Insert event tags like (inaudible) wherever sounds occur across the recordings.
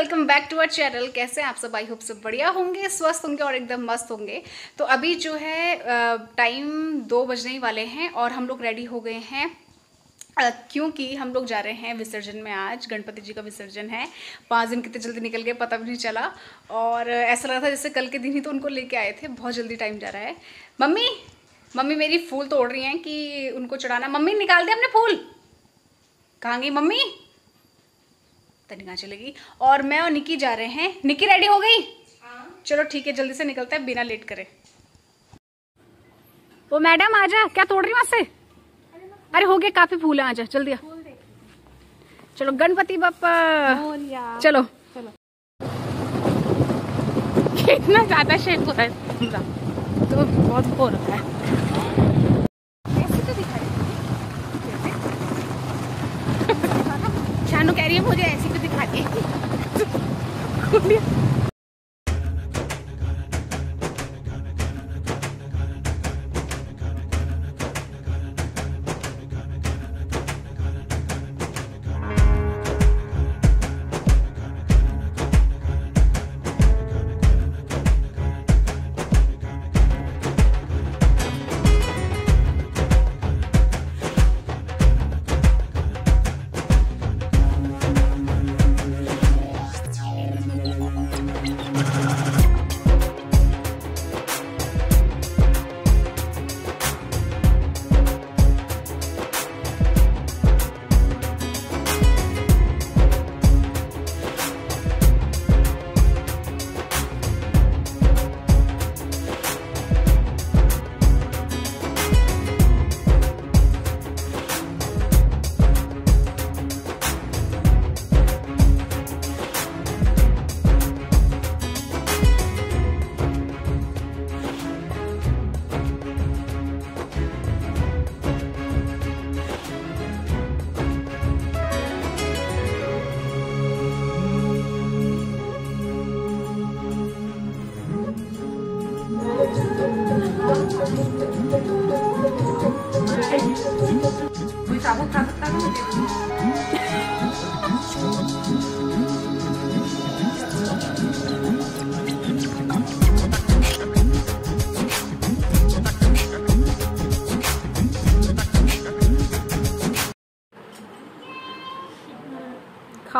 Welcome back to our channel. कैसे आप सब? आई होप सब बढ़िया होंगे, स्वस्थ होंगे और एकदम मस्त होंगे। तो अभी जो है टाइम दो बजने ही वाले हैं और हम लोग रेडी हो गए हैं। क्योंकि हम लोग जा रहे हैं विसर्जन में आज। गणपति जी का विसर्जन है। पाँच दिन कितने जल्दी निकल गए पता भी नहीं चला। और ऐसा लगा था जैसे कल के दिन ही तो उनको लेके आए थे। बहुत जल्दी टाइम जा रहा है। मम्मी मम्मी मेरी फूल तोड़ रही हैं कि उनको चढ़ाना। मम्मी, निकाल दे अपने फूल। कहाँ गई मम्मी? तनिका चलेगी। और मैं और निकी जा रहे हैं। निकी रेडी हो गई? हाँ। चलो ठीक है जल्दी से निकलते हैं बिना लेट करे। वो मैडम आ जा। क्या तोड़ रही वहाँ से? अरे हो गया काफ़ी फूल है आ जा जल्दी आ। चलो गणपति बापा चलो। कितना ज़्यादा शेक होता है। तो बहुत बोर होता है। (laughs) शानू कह रही है मुझे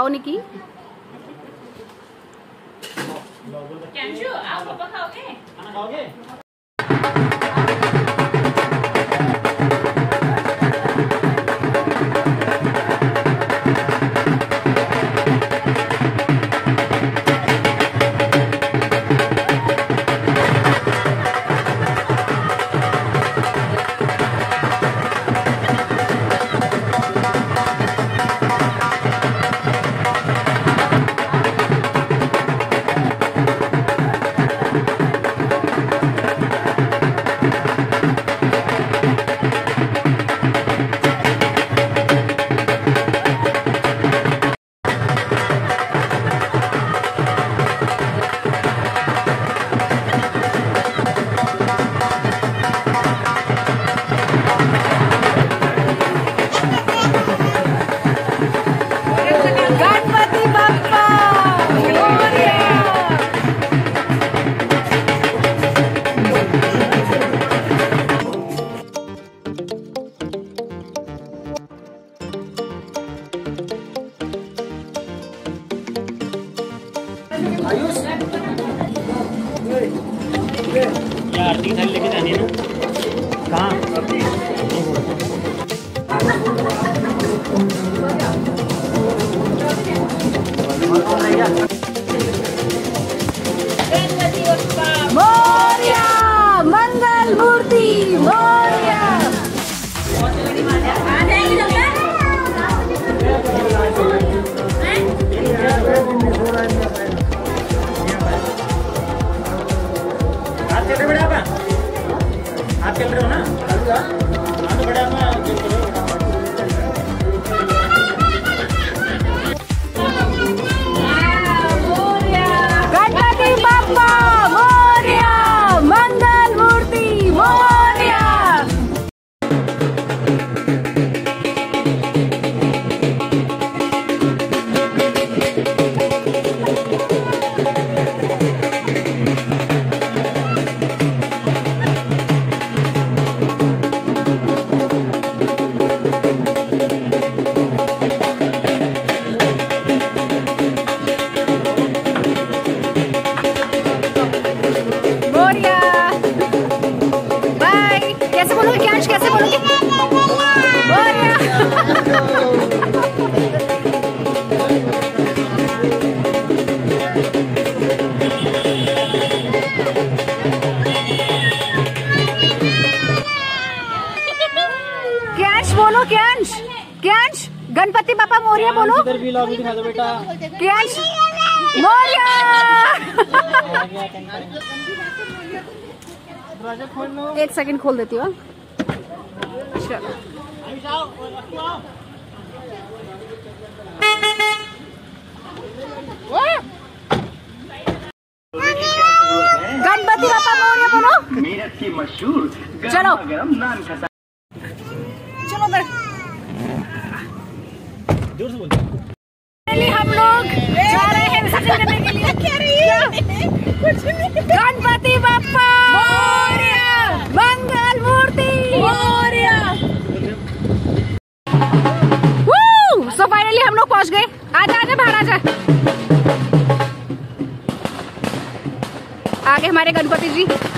खाओ निकी। आप पापा खाओगे? खाना खाओगे? आरती थाली लेके जानी ना कहाँ मोरिया कैंश बोलो कैंश कैंश गणपति पापा मोरिया बोलो। बेटा। कैंश मोरिया। एक सेकंड खोल देती हूँ। चलो। गणपति बापा मोरिया बोलो। मेरठ की मशहूर चलो। गरम गरम नान खसा चलो दर... ज़ोर से बोलो। हम लोग जा रहे हैं विसर्जन करने के लिए। हमारे गणपति जी।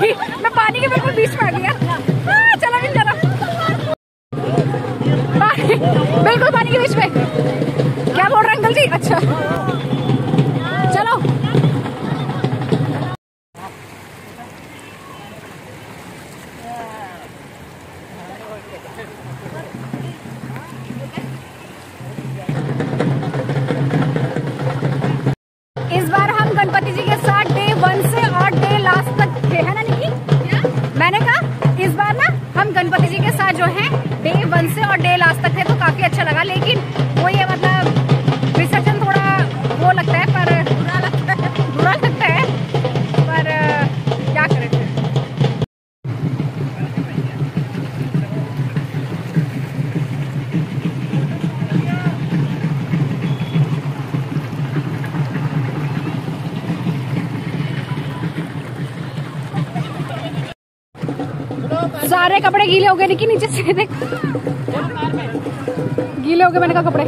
मैं पानी के बिल्कुल बीच में आ गया हाँ, चला नहीं चला। बिल्कुल पानी के बीच में। क्या बोल रहे अंकल जी? अच्छा। सारे कपड़े गीले हो गए निकी नीचे से देख। गीले हो गए मैंने कहा कपड़े।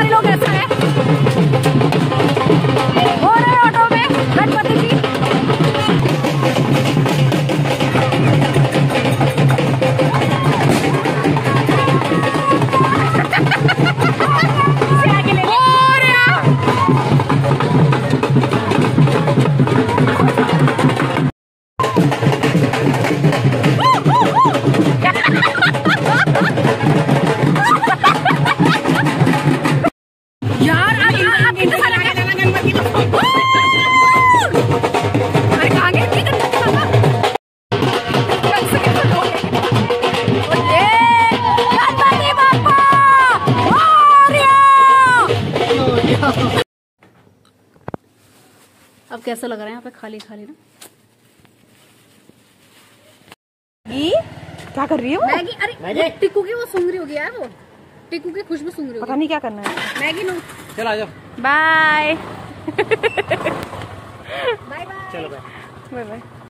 सारे लोग ऐसे अब कैसा लग रहा है यहाँ पे खाली खाली ना? मैगी? क्या कर रही है वो? मैगी अरे टिक्कू की वो सूंघ रही होगी यार वो। टिक्कू की खुशबू सूंघ रही होगी। पता नहीं क्या करना है। मैगी नो चल आ जाओ। बाय। बाय। बाय चलो बाय। Bye bye.